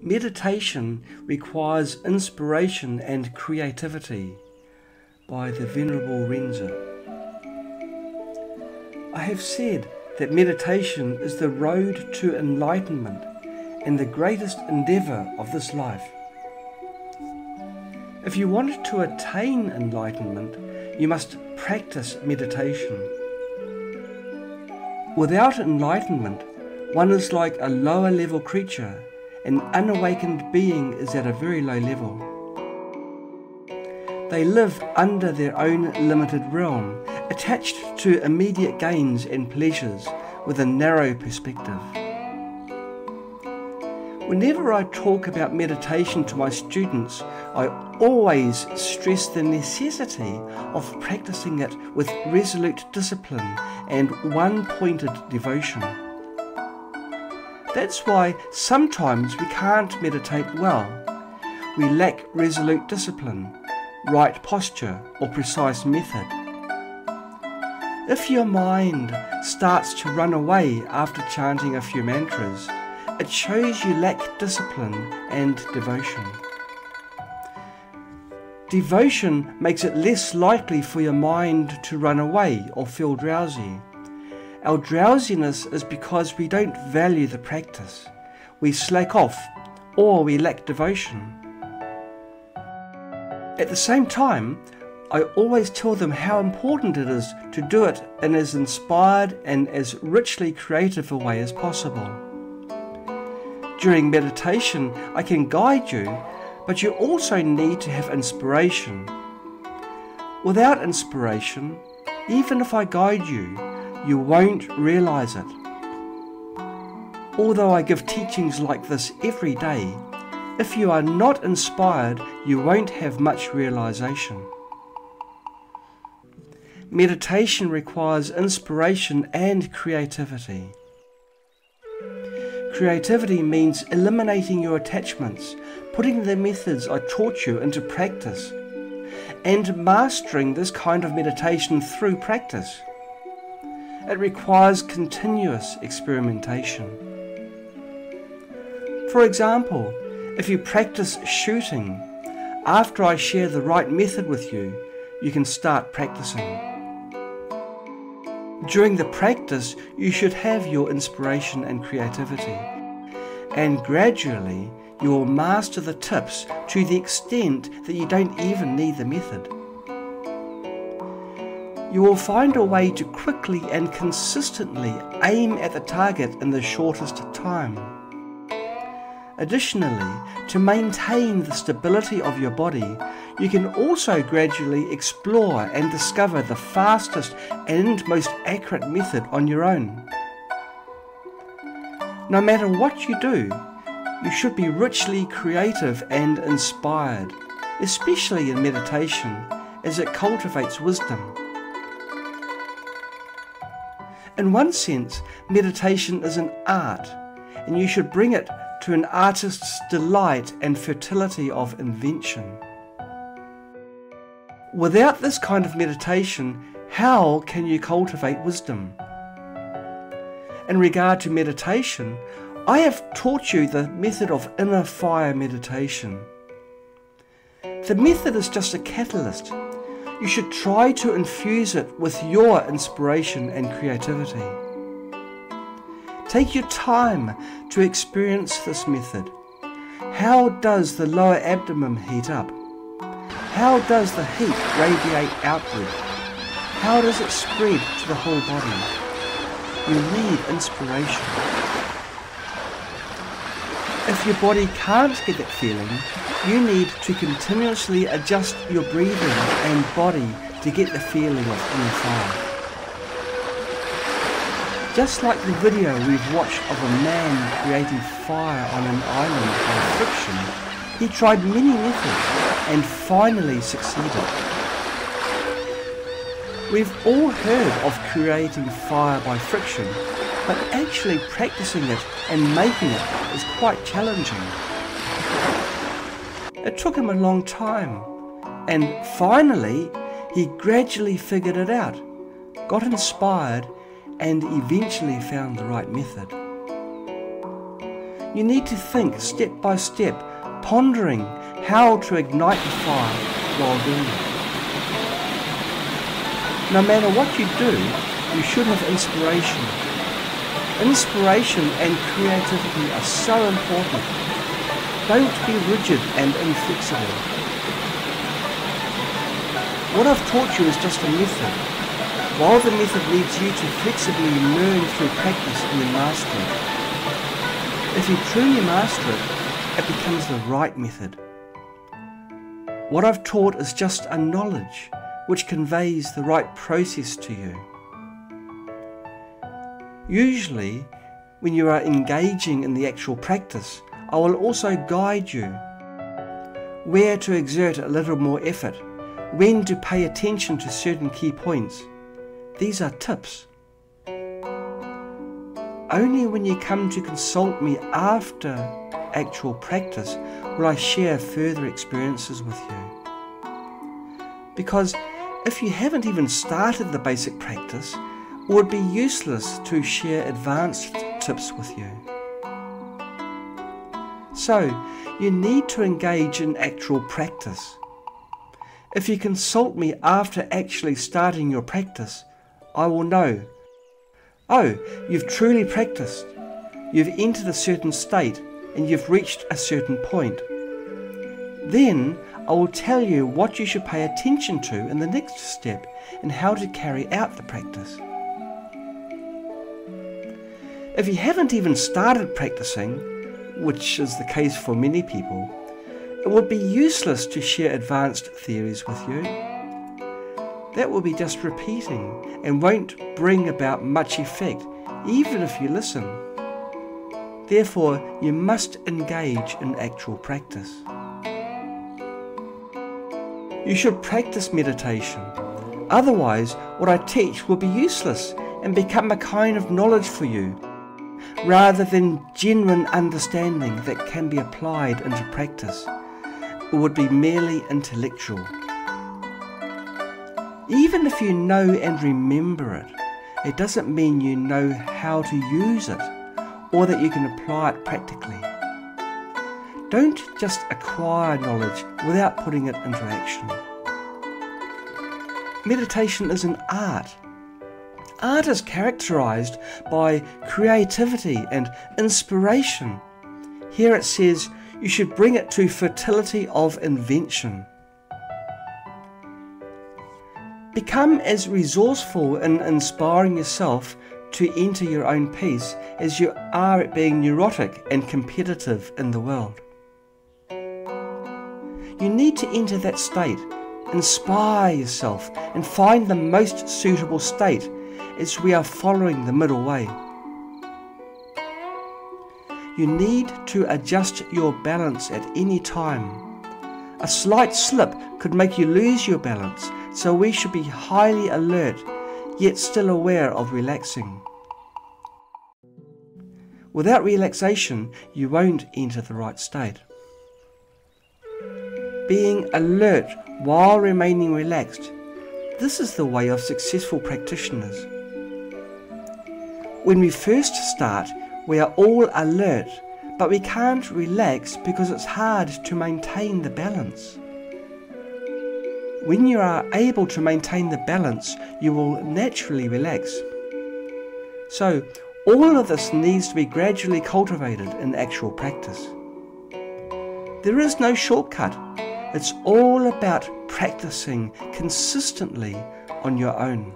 Meditation requires inspiration and creativity by the Venerable Renze. I have said that meditation is the road to enlightenment and the greatest endeavour of this life. If you want to attain enlightenment, you must practice meditation. Without enlightenment, one is like a lower level creature. An unawakened being is at a very low level. They live under their own limited realm, attached to immediate gains and pleasures with a narrow perspective. Whenever I talk about meditation to my students, I always stress the necessity of practicing it with resolute discipline and one pointed devotion. That's why sometimes we can't meditate well. We lack resolute discipline, right posture, or precise method. If your mind starts to run away after chanting a few mantras, it shows you lack discipline and devotion. Devotion makes it less likely for your mind to run away or feel drowsy. Our drowsiness is because we don't value the practice. We slack off or we lack devotion. At the same time, I always tell them how important it is to do it in as inspired and as richly creative a way as possible. During meditation, I can guide you but you also need to have inspiration. Without inspiration, even if I guide you, you won't realize it. Although I give teachings like this every day, if you are not inspired, you won't have much realization. Meditation requires inspiration and creativity. Creativity means eliminating your attachments, putting the methods I taught you into practice, and mastering this kind of meditation through practice. It requires continuous experimentation. For example, if you practice shooting, after I share the right method with you, you can start practicing. During the practice, you should have your inspiration and creativity, and gradually you will master the tips to the extent that you don't even need the method. You will find a way to quickly and consistently aim at the target in the shortest time. Additionally, to maintain the stability of your body, you can also gradually explore and discover the fastest and most accurate method on your own. No matter what you do, you should be richly creative and inspired, especially in meditation, as it cultivates wisdom. In one sense, meditation is an art, and you should bring it to an artist's delight and fertility of invention. Without this kind of meditation, how can you cultivate wisdom? In regard to meditation, I have taught you the method of inner fire meditation. The method is just a catalyst. You should try to infuse it with your inspiration and creativity. Take your time to experience this method. How does the lower abdomen heat up? How does the heat radiate outward? How does it spread to the whole body? You need inspiration. If your body can't get that feeling, you need to continuously adjust your breathing and body to get the feeling of inner fire. Just like the video we've watched of a man creating fire on an island by friction, he tried many methods and finally succeeded. We've all heard of creating fire by friction, but actually practicing it and making it is quite challenging. It took him a long time, and finally he gradually figured it out, got inspired, and eventually found the right method. You need to think step by step, pondering how to ignite the fire while doing it. No matter what you do, you should have inspiration. Inspiration and creativity are so important. Don't be rigid and inflexible. What I've taught you is just a method. While the method leads you to flexibly learn through practice and master it, if you truly master it, it becomes the right method. What I've taught is just a knowledge which conveys the right process to you. Usually, when you are engaging in the actual practice, I will also guide you where to exert a little more effort, when to pay attention to certain key points. These are tips. Only when you come to consult me after actual practice will I share further experiences with you. Because if you haven't even started the basic practice, it would be useless to share advanced tips with you. So, you need to engage in actual practice. If you consult me after actually starting your practice, I will know. Oh, you've truly practiced. You've entered a certain state and you've reached a certain point. Then I will tell you what you should pay attention to in the next step and how to carry out the practice. If you haven't even started practicing, which is the case for many people, it would be useless to share advanced theories with you. That will be just repeating and won't bring about much effect, even if you listen. Therefore, you must engage in actual practice. You should practice meditation. Otherwise, what I teach will be useless and become a kind of knowledge for you, rather than genuine understanding that can be applied into practice. It would be merely intellectual. Even if you know and remember it, it doesn't mean you know how to use it or that you can apply it practically. Don't just acquire knowledge without putting it into action. Meditation is an art. Art is characterized by creativity and inspiration. Here it says you should bring it to fertility of invention. Become as resourceful in inspiring yourself to enter your own peace as you are at being neurotic and competitive in the world. You need to enter that state, inspire yourself, and find the most suitable state as we are following the middle way. You need to adjust your balance at any time. A slight slip could make you lose your balance, so we should be highly alert yet still aware of relaxing. Without relaxation, you won't enter the right state. Being alert while remaining relaxed, this is the way of successful practitioners. When we first start, we are all alert, but we can't relax because it's hard to maintain the balance. When you are able to maintain the balance, you will naturally relax. So, all of this needs to be gradually cultivated in actual practice. There is no shortcut. It's all about practicing consistently on your own.